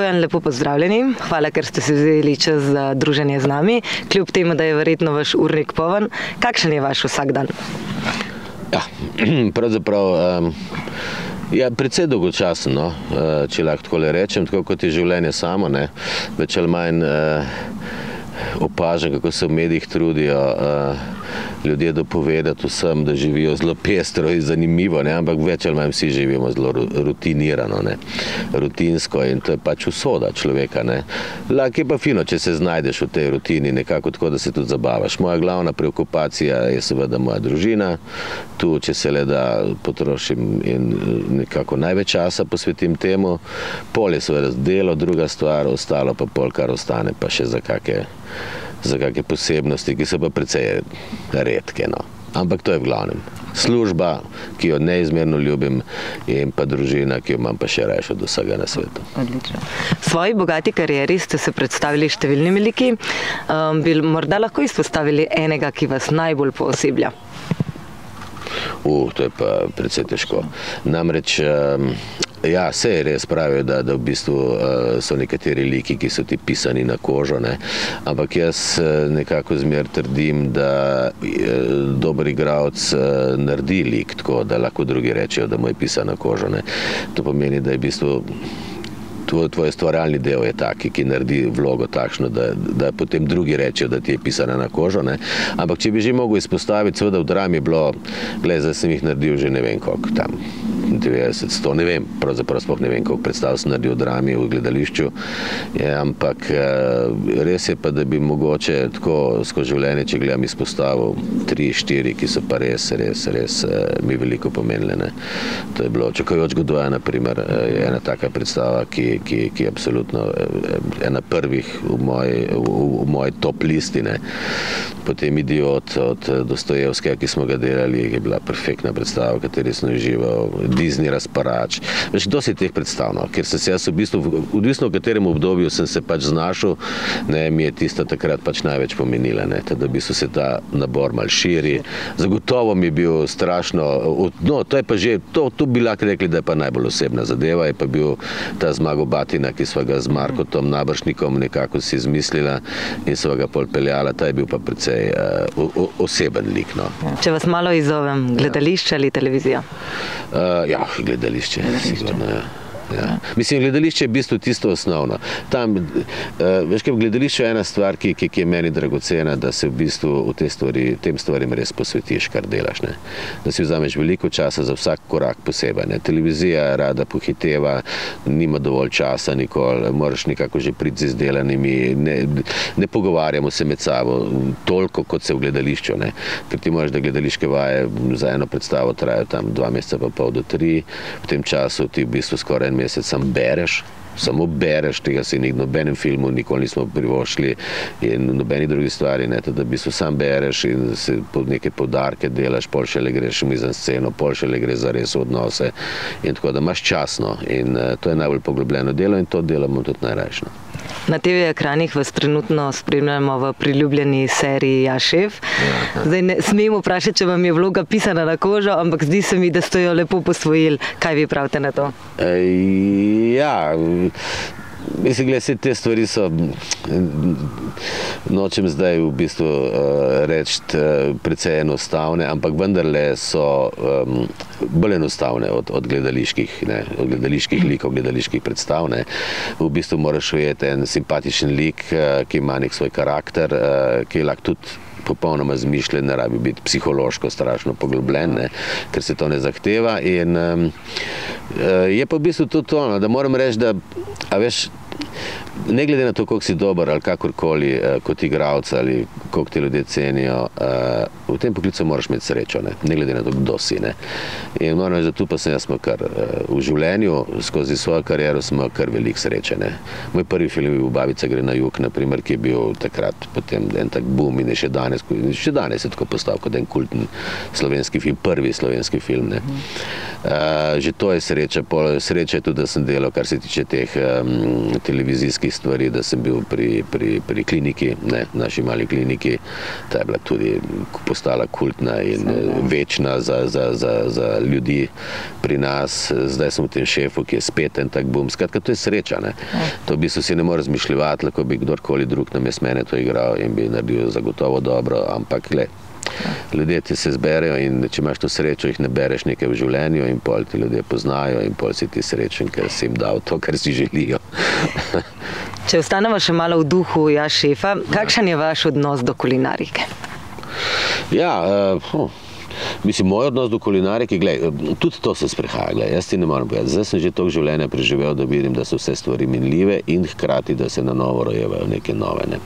Bojan, lepo pozdravljeni. Hvala, ker ste se vzeli čas za druženje z nami, kljub temu, da je verjetno vaš urnik poven. Kakšen je vaš vsak dan? Ja, pravzaprav je ja, precej dolgočasen, no, če lahko tako rečem, tako kot je življenje samo, ne, več ali manj uh, opažam, kako se v medijih trudijo. Uh, ljudje dopovedati vsem, da živijo zelo pestro in zanimivo, ne? ampak več ali manj vsi živimo zelo rutinirano, ne? rutinsko in to je pač usoda človeka. Lahko je pa fino, če se znajdeš v tej rutini, nekako tako, da se tudi zabavaš. Moja glavna preokupacija je seveda moja družina, tu, če se le da potrošim in nekako največ časa posvetim temu, pol je seveda delo, druga stvar, ostalo pa pol, kar ostane, pa še za kakšne za kakšne posebnosti, ki so pa precej redke. No. Ampak to je v glavnem. Služba, ki jo neizmerno ljubim, in pa družina, ki jo imam pa še raje od vsega na svetu. Odlično. V svoji bogati karieri ste se predstavili številnimi liki. Um, bi morda lahko izpostavili enega, ki vas najbolj pooseblja? Uh, to je pa precej težko. Namreč um, Ja, vse je res pravijo, da, da v bistvu uh, so nekateri liki, ki so ti pisani na kožo. Ne? Ampak jaz uh, nekako zmer trdim, da uh, dober igralec uh, naredi lik tako, da lahko drugi rečejo, da mu je pisan na kožo. Ne? To pomeni, da je v bistvu tvoj, tvoj stvarjalni del je taki, ki naredi vlogo takšno, da, da potem drugi rečejo, da ti je pisana na kožo. Ne? Ampak če bi že mogel izpostaviti, seveda v drami je bilo, gledaj, zdaj sem jih naredil že ne vem koliko tam. 90, 100, ne vem, pravzaprav sploh ne vem, koliko predstav sem naredil v drami, v gledališču. Je, ampak eh, res je pa, da bi mogoče tako skozi življenje, če gledam izpostavil, tri, štiri, ki so pa res, res, res eh, mi veliko pomenile. Ne. To je bilo čakajoč Godoja, naprimer, eh, je ena taka predstava, ki, ki, ki je absolutno ena prvih v moji, v, v moji top listine. Potem Idiot od Dostojevskega, ki smo ga delali, je bila perfektna predstava, v kateri sem užival, Disney razparač. Veš, kdo si teh predstavno? Ker sem se jaz v bistvu, odvisno v katerem obdobju sem se pač znašel, ne, mi je tista takrat pač največ pomenila, ne, da v bistvu se ta nabor mal širi. Zagotovo mi je bil strašno, no, to je pa že, to, to bi lahko rekli, da je pa najbolj osebna zadeva, je pa bil ta zmago Batina, ki sva ga z Markotom Nabršnikom nekako si izmislila in sva ga pol peljala, ta je bil pa precej uh, oseben lik. No. Če vas malo izzovem, gledališče ali televizija? Uh, ja, gledališče, gledališče. sigurno. Ja. Mislim, gledališče je v bistvu tisto osnovno. Tam, uh, veš, gledališče je ena stvar, ki, ki, ki je meni dragocena, da se v bistvu v te stvari, tem stvarim res posvetiš, kar delaš. Ne? Da si vzameš veliko časa za vsak korak posebej. Ne? Televizija rada pohiteva, nima dovolj časa, nikoli, moraš nekako že priti z izdelanimi, ne, ne pogovarjamo se med sabo toliko, kot se v gledališču. Ne? Ker ti moraš, da gledališke vaje za eno predstavo trajajo tam dva meseca pa pol do tri, v tem času ti v bistvu skoraj en mesec sam bereš. Samo bereš, tega si v nobenem filmu nikoli nismo privoščili in nobeni drugi stvari, ne, da bi se sam bereš in se pod neke podarke delaš, pol še le greš v mizan sceno, pol še le greš za res odnose in tako da imaš časno in uh, to je najbolj poglobljeno delo in to delamo tudi najrajšno. Na TV ekranih vas trenutno spremljamo v priljubljeni seriji Jašev. Ja. Zdaj ne smemo vprašati, če vam je vloga pisana na kožo, ampak zdi se mi, da ste jo lepo posvojili. Kaj vi pravite na to? E, ja, Mislim, da se te stvari so, nočem zdaj v bistvu uh, reči, uh, precej enostavne, ampak vendarle so um, bolj enostavne od, od, gledaliških, ne, od gledaliških likov, gledaliških predstav. Ne. V bistvu moraš ujeti en simpatičen lik, uh, ki ima nek svoj karakter, uh, ki je lahko tudi popolnoma zmišljen, ne rabi biti psihološko strašno poglobljen, ne, ker se to ne zahteva. In, um, je pa v bistvu tudi to, no, da moram reči, da veš, ne glede na to, koliko si dober ali kakorkoli uh, kot igralec ali koliko te ljudje cenijo, uh, v tem poklicu moraš imeti srečo, ne, ne glede na to, kdo si. Ne. In moram reči, da tu pa sem jaz kar v življenju, skozi svojo kariero sem kar velik sreče. Ne. Moj prvi film je bil Babica gre na jug, naprimer, ki je bil takrat potem en tak boom in je še danes, še danes je tako postal kot en kultni slovenski film, prvi slovenski film. Ne. Uh, že to je sreča, sreča je tudi, da sem delal, kar se tiče teh televizij televizijskih stvari, da sem bil pri, pri, pri kliniki, ne, naši mali kliniki, ta je bila tudi postala kultna in večna za, za, za, za ljudi pri nas. Zdaj sem v tem šefu, ki je spet en tak bom. Skratka, to je sreča. Ne. To bi se si ne more razmišljati, lahko bi kdorkoli drug na mene to igral in bi naredil zagotovo dobro, ampak gled. Ljudje ti se zberejo in če imaš to srečo, jih ne bereš nekaj v življenju in pol ti ljudje poznajo in pol si ti srečen, ker si jim dal to, kar si želijo. če ostanemo še malo v duhu, ja, šefa, kakšen je vaš odnos do kulinarike? Ja, uh, Mislim, moj odnos do kulinarike, gledaj, tudi to se sprehaja. Gledaj, jaz ti ne morem povedati. Zdaj sem že toliko življenja preživel, da vidim, da so vse stvari minljive in hkrati, da se na novo rojevajo neke nove. Ne.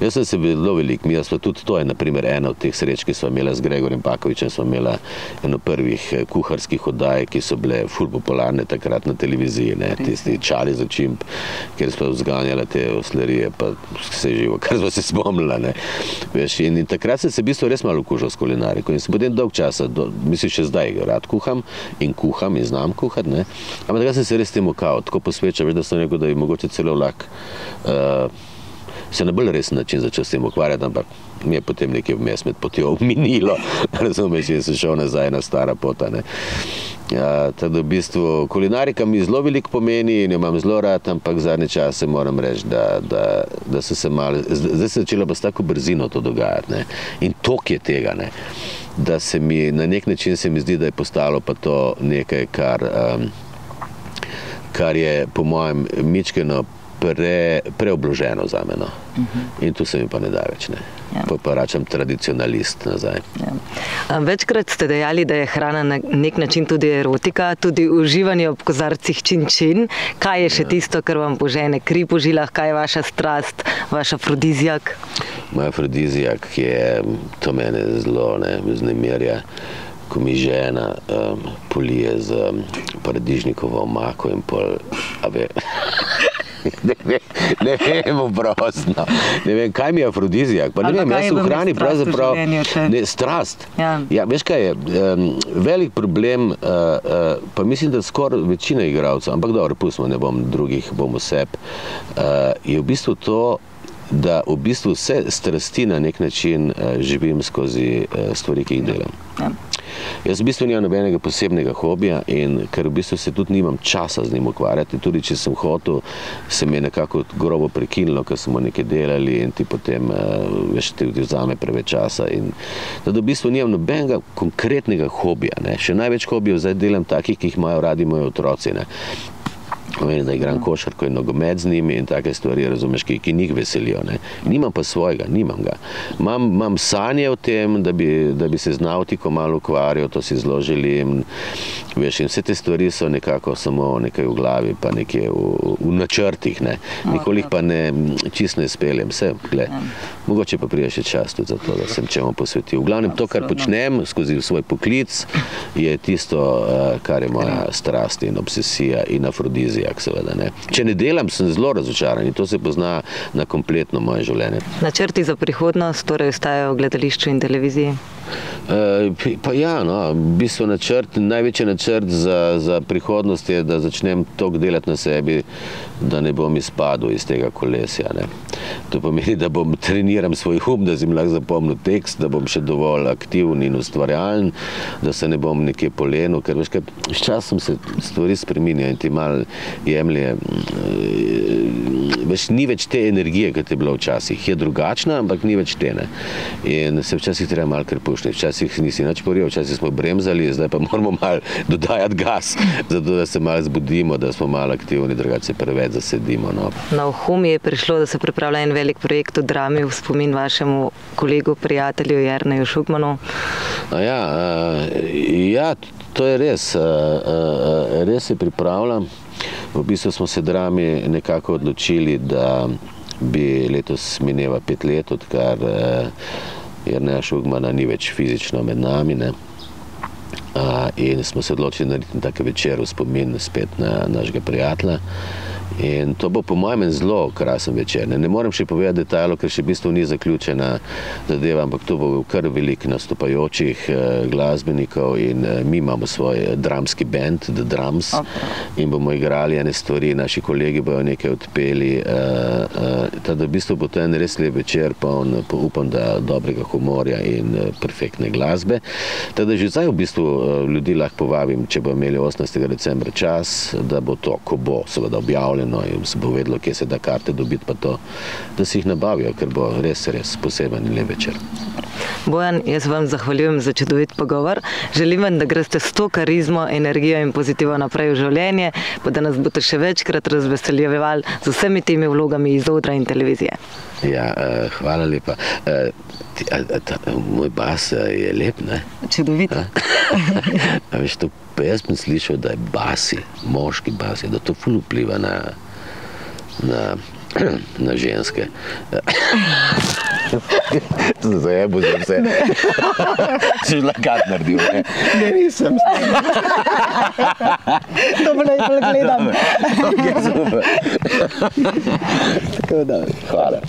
Jaz sem se zelo velik, mi smo tudi to, je naprimer ena od teh sreč, ki smo imeli z Gregorjem Pakovičem, smo imeli eno prvih eh, kuharskih oddaj, ki so bile ful popularne takrat na televiziji, ne. tisti čali za čimp, ker smo vzganjali te oslerije, pa vse živo, kar smo se spomnili. Veš, in, in takrat sem se v bistvu res malo okužil s kulinariko in sem potem dolg časa, do, mislim, še zdaj rad kuham in kuham in znam kuhati. Ne? Ampak tega sem se res temu kao, tako posvečal, da sem rekel, da je mogoče celo lahko uh, se na bolj resen način začel s tem ukvarjati, ampak mi je potem nekaj vmes med potjo minilo, razumeš, in sem šel nazaj na stara pota. Ne? Ja, tako da v bistvu kulinarika mi zelo veliko pomeni in jo imam zelo rad, ampak zadnje čase moram reči, da, da, da so se malo, zdaj se začelo pa s tako brzino to dogajati ne? in tok je tega. Ne? Da se mi na nek način se mi zdi, da je postalo pa to nekaj, kar, um, kar je po mojem mičkeno pre, preobloženo za meno. Uh mhm. -huh. In tu se mi pa ne da več. Ne. Ja. Pa pa račem tradicionalist nazaj. Ja. Večkrat ste dejali, da je hrana na nek način tudi erotika, tudi uživanje ob kozarcih čin čin. Kaj je še ja. tisto, kar vam požene kri po žilah, kaj je vaša strast, vaš afrodizijak? Moj afrodizijak je, to mene zelo ne, vznemirja, ko mi žena um, polije z um, paradižnikovo omako in pol, a ve. ne, vem, ne vem, prosto. Ne vem, kaj mi je afrodizijak. Pa ne vem, jaz v hrani pravzaprav ne, strast. Ja. Ja, veš kaj je, um, velik problem, uh, uh, pa mislim, da skoraj večina igralcev, ampak dobro, pustimo, ne bom drugih, bom vse, uh, je v bistvu to, da v bistvu vse strasti na nek način uh, živim skozi uh, stvari, ki jih delam. Ja. Jaz v bistvu nimam nobenega posebnega hobija in ker v bistvu se tudi nimam časa z njim ukvarjati. Tudi če sem hotel, se mi je nekako grobo prekinilo, ker smo nekaj delali in ti potem uh, veš, ti vzame preveč časa. In, da v bistvu nimam nobenega konkretnega hobija. Ne. Še največ hobijev zdaj delam takih, ki jih imajo radi moji otroci. Ne. Pomeni, da igram košarko in nogomet z njimi in take stvari, razumeš, ki, ki njih veselijo. Ne. Nimam pa svojega, nimam ga. Imam, imam sanje o tem, da bi, da bi se znal ti ko malo ukvarjal, to si zelo želim. Veš, in vse te stvari so nekako samo nekaj v glavi, pa nekje v, v načrtih. Ne. Nikoli pa ne čist ne speljem. Vse, gle, mogoče pa prije še čas tudi za to, da sem čemu posvetil. V glavnem to, kar počnem skozi svoj poklic, je tisto, eh, kar je moja strast in obsesija in afrodizija jak seveda. Ne. Če ne delam, sem zelo razočaran in to se pozna na kompletno moje življenje. Načrti za prihodnost torej ostajajo v gledališču in televiziji? Uh, pa ja, no, v bistvu načrt, največji načrt za, prihodnost je, da začnem toliko delati na sebi, da ne bom izpadel iz tega kolesja. To pomeni, da bom treniral svoj um, da si lahko zapomnil tekst, da bom še dovolj aktiven in ustvarjalen, da se ne bom nekje polenil, ker veš, s časom se stvari spremenjajo in ti mal jemlje. Veš, ni več te energije, kot je bilo včasih. Je drugačna, ampak ni več te. Ne. In se včasih treba malo kar pošti. Včasih nisi nič poril, včasih smo bremzali, zdaj pa moramo malo dodajati gas, zato da se malo zbudimo, da smo malo aktivni, drugače preveč zasedimo. No. Na uhum je prišlo, da se pripravlja en velik projekt v drami v spomin vašemu kolegu, prijatelju Jrneju Šugmanu. Ja, uh, ja, to je res. Uh, uh, res se pripravljam. V bistvu smo se drami nekako odločili, da bi letos mineva pet let, odkar uh, jer ne Šugmana ni več fizično med nami. Ne. In smo se odločili narediti tako večer v spomin spet na našega prijatelja. In to bo po mojem zelo krasen večer. Ne, ne morem še povedati detajlov, ker še v bistvu ni zaključena zadeva, ampak to bo kar veliko nastopajočih eh, glasbenikov in eh, mi imamo svoj eh, dramski band, The Drums, Okay. in bomo igrali ene stvari, naši kolegi bojo nekaj odpeli. Eh, eh, tako da v bistvu bo to en res lep večer, poln, po- upam, da dobrega humorja in eh, perfektne glasbe. Tako da že zdaj v bistvu eh, ljudi lahko povabim, če bo imeli 18. decembra čas, da bo to, ko bo seveda objavljeno in se bo vedelo, kje se da karte dobiti, pa to, da si jih nabavijo, ker bo res, res poseben in lep večer. Bojan, jaz vam zahvaljujem za čudovit pogovor. Želim vam, da greste s to karizmo, energijo in pozitivo naprej v življenje, pa da nas boste še večkrat razveseljevali z vsemi temi vlogami iz odra in televizije. Ja, eh, hvala lepa. A, a, ta, moj bas je lep, ne? Čudovito. A veš, to, pa jaz sem slišal, da je basi, moški basi, da to ful vpliva na, na, na ženske. Zajebo za vse. Si že lakat naredil, ne? Ne, nisem. to pa najbolj gledam. Okay. Tako da. Hvala.